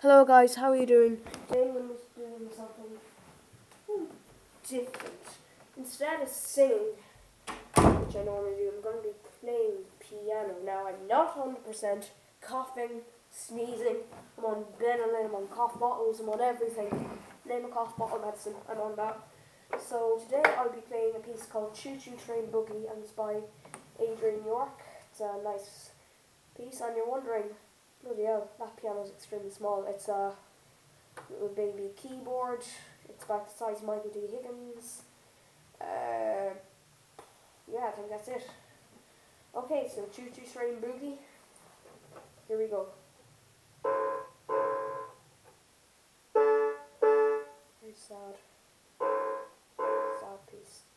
Hello guys, how are you doing? Today I'm going to be doing something different. Instead of singing, which I normally do, I'm going to be playing piano. Now I'm not 100% coughing, sneezing, I'm on Benadryl, I'm on cough bottles, I'm on everything. Name a cough bottle medicine, I'm on that. So today I'll be playing a piece called Choo Choo Train Boogie and it's by Adrian York. It's a nice piece and you're wondering Bloody hell, that piano is extremely small. It's a little baby keyboard. It's about the size of Michael D. Higgins. Uh, yeah, I think that's it. Okay, so Choo Choo Train Boogie. Here we go. Very sad. Sad piece.